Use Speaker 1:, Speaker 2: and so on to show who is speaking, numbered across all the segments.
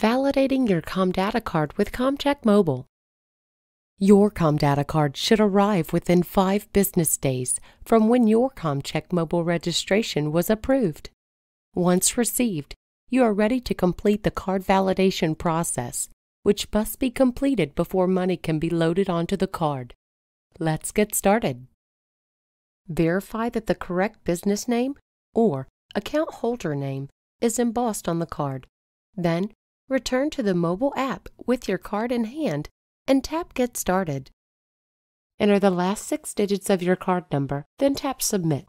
Speaker 1: Validating your Comdata card with Comchek Mobile. Your Comdata card should arrive within five business days from when your Comchek Mobile registration was approved. Once received, you are ready to complete the card validation process, which must be completed before money can be loaded onto the card. Let's get started. Verify that the correct business name or account holder name is embossed on the card. Then, return to the mobile app with your card in hand and tap Get Started. Enter the last six digits of your card number, then tap Submit.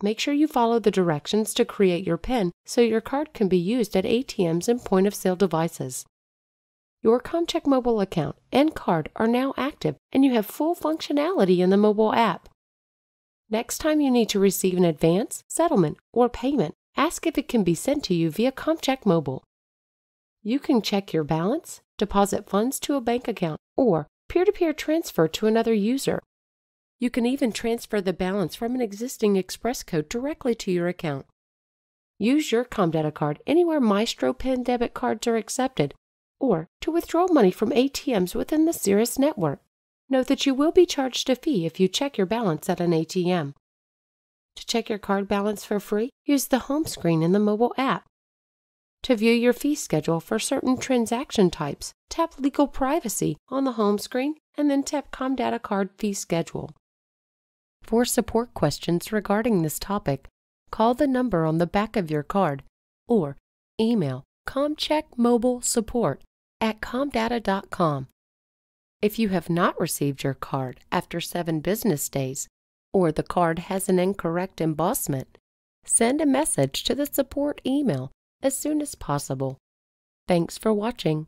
Speaker 1: Make sure you follow the directions to create your PIN so your card can be used at ATMs and point of sale devices. Your Comchek mobile account and card are now active and you have full functionality in the mobile app. Next time you need to receive an advance, settlement, or payment, ask if it can be sent to you via Comchek Mobile. You can check your balance, deposit funds to a bank account, or peer to peer transfer to another user. You can even transfer the balance from an existing Express code directly to your account. Use your Comdata card anywhere Maestro PIN debit cards are accepted, or to withdraw money from ATMs within the Cirrus network. Note that you will be charged a fee if you check your balance at an ATM. To check your card balance for free, use the home screen in the mobile app. To view your fee schedule for certain transaction types, tap Legal Privacy on the home screen and then tap Comdata Card Fee Schedule. For support questions regarding this topic, call the number on the back of your card or email ComchekMobileSupport at comdata.com. If you have not received your card after seven business days, or the card has an incorrect embossment, send a message to the support email as soon as possible. Thanks for watching.